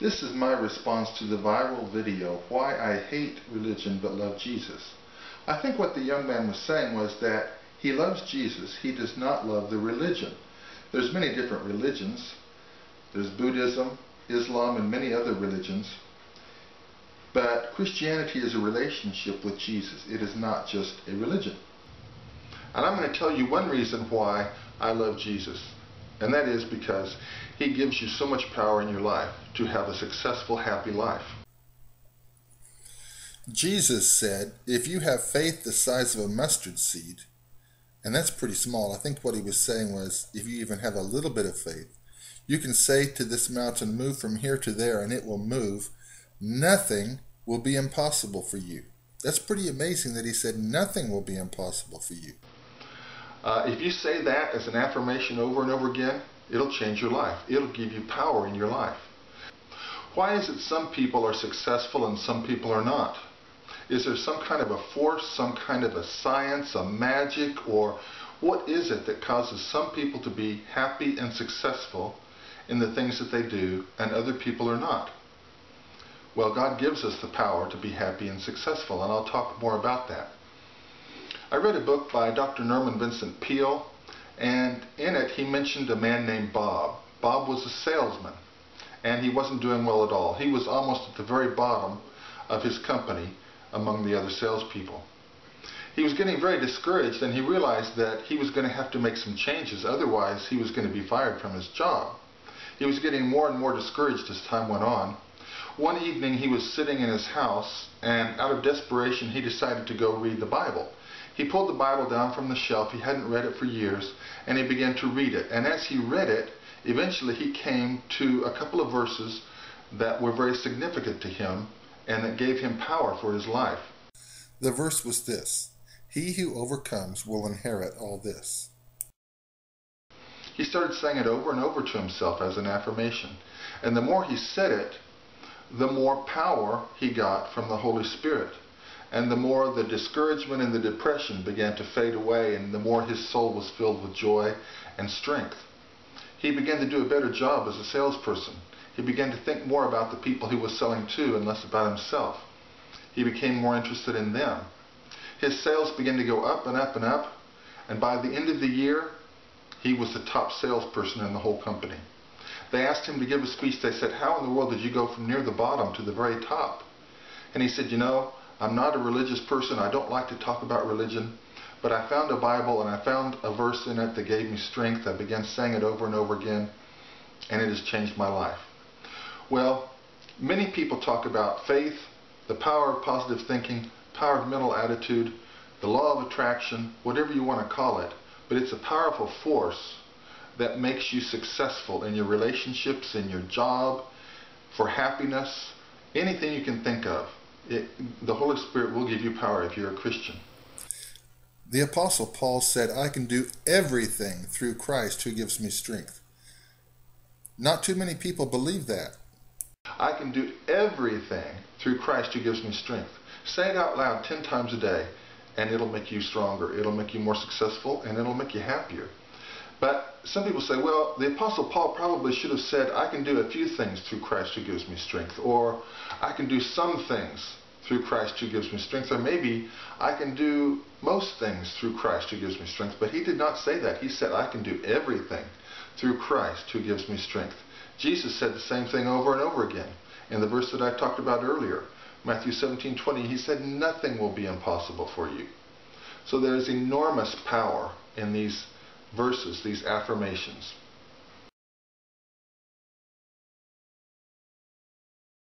This is my response to the viral video, Why I Hate Religion But Love Jesus. I think what the young man was saying was that he loves Jesus, he does not love the religion. There's many different religions. There's Buddhism, Islam, and many other religions. But Christianity is a relationship with Jesus. It is not just a religion. And I'm going to tell you one reason why I love Jesus. And that is because he gives you so much power in your life to have a successful, happy life. Jesus said, if you have faith the size of a mustard seed, and that's pretty small, I think what he was saying was, if you even have a little bit of faith, you can say to this mountain, move from here to there, and it will move. Nothing will be impossible for you. That's pretty amazing that he said nothing will be impossible for you. Uh, if you say that as an affirmation over and over again, it'll change your life. It'll give you power in your life. Why is it some people are successful and some people are not? Is there some kind of a force, some kind of a science, a magic, or what is it that causes some people to be happy and successful in the things that they do and other people are not? Well, God gives us the power to be happy and successful, and I'll talk more about that. I read a book by Dr. Norman Vincent Peale, and in it he mentioned a man named Bob. Bob was a salesman, and he wasn't doing well at all. He was almost at the very bottom of his company among the other salespeople. He was getting very discouraged, and he realized that he was going to have to make some changes, otherwise he was going to be fired from his job. He was getting more and more discouraged as time went on. One evening he was sitting in his house, and out of desperation he decided to go read the Bible. He pulled the Bible down from the shelf. He hadn't read it for years, and he began to read it. And as he read it, eventually he came to a couple of verses that were very significant to him and that gave him power for his life. The verse was this He who overcomes will inherit all this. He started saying it over and over to himself as an affirmation. And the more he said it, the more power he got from the Holy Spirit and the more the discouragement and the depression began to fade away, and the more his soul was filled with joy and strength. He began to do a better job as a salesperson. He began to think more about the people he was selling to and less about himself. He became more interested in them. His sales began to go up and up and up, and by the end of the year, he was the top salesperson in the whole company. They asked him to give a speech. They said, How in the world did you go from near the bottom to the very top? And he said, You know, I'm not a religious person. I don't like to talk about religion. But I found a Bible and I found a verse in it that gave me strength. I began saying it over and over again, and it has changed my life. Well, many people talk about faith, the power of positive thinking, power of mental attitude, the law of attraction, whatever you want to call it. But it's a powerful force that makes you successful in your relationships, in your job, for happiness, anything you can think of it, the Holy Spirit will give you power if you're a Christian. The Apostle Paul said, I can do everything through Christ who gives me strength. Not too many people believe that. I can do everything through Christ who gives me strength. Say it out loud 10 times a day, and it'll make you stronger. It'll make you more successful, and it'll make you happier. But some people say, well, the Apostle Paul probably should have said, I can do a few things through Christ who gives me strength, or I can do some things through Christ who gives me strength, or maybe I can do most things through Christ who gives me strength. But he did not say that. He said, I can do everything through Christ who gives me strength. Jesus said the same thing over and over again. In the verse that I talked about earlier, Matthew 17:20, he said, Nothing will be impossible for you. So there is enormous power in these verses, these affirmations.